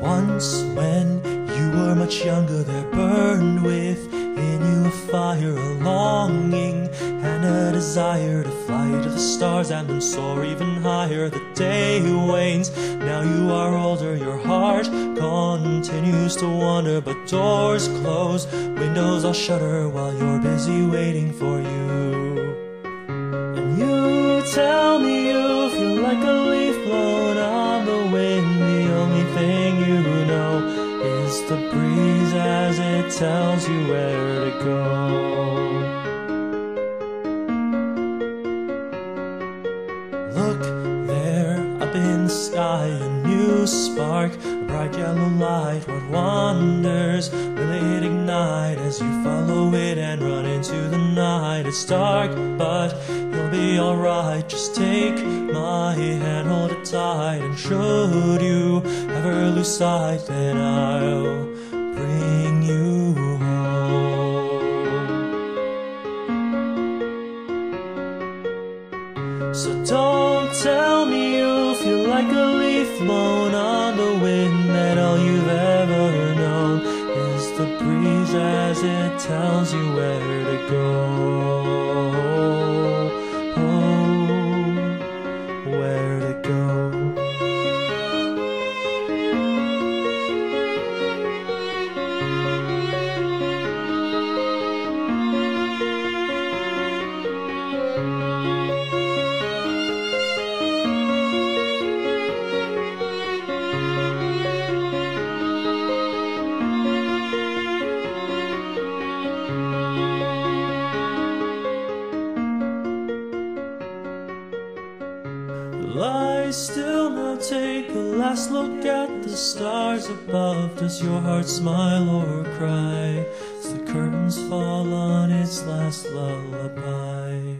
Once, when you were much younger, there burned within you a fire, a longing, and a desire to fly to the stars and then soar even higher. The day wanes, now you are older, your heart continues to wander, but doors close, windows all shutter while you're busy waiting for you. And you tell me you feel like a leaf blown on the breeze as it tells you where to go. Look there up in the sky, a new spark, a bright yellow light. What wonders will it ignite as you follow it and run into the night? It's dark, but you'll be alright. Just take my hand, hold it tight, and should you sight, then I'll bring you home. So don't tell me you feel like a leaf blown on the wind That all you've ever known is the breeze as it tells you where to go Lie still now, take a last look at the stars above. Does your heart smile or cry as the curtains fall on its last lullaby?